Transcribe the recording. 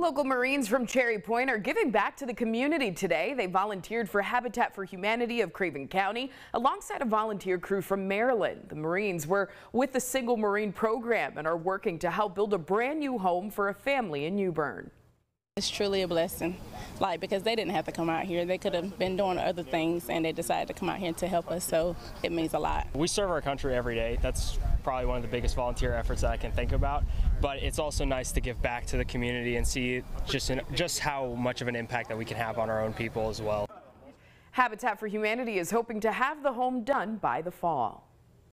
Local Marines from Cherry Point are giving back to the community today. They volunteered for Habitat for Humanity of Craven County alongside a volunteer crew from Maryland. The Marines were with the Single Marine program and are working to help build a brand new home for a family in New Bern. It's truly a blessing, like because they didn't have to come out here. They could have been doing other things and they decided to come out here to help us, so it means a lot. We serve our country every day. That's probably one of the biggest volunteer efforts that I can think about, but it's also nice to give back to the community and see just, in, just how much of an impact that we can have on our own people as well. Habitat for Humanity is hoping to have the home done by the fall.